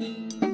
Ah!